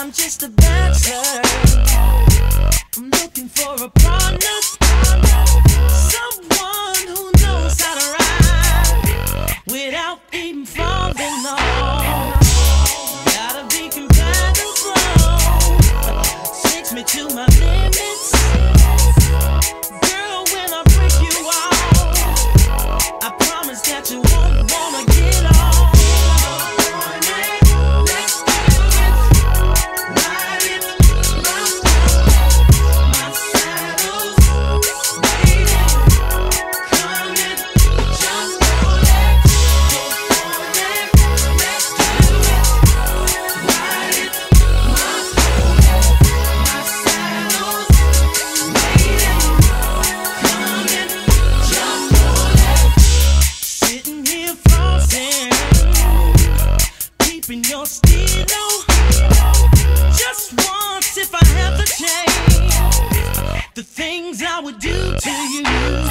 I'm just a bachelor. I'm looking for a partner, someone who knows how to ride without even falling off. In your stereo. Just once if I have the chance. The things I would do to you.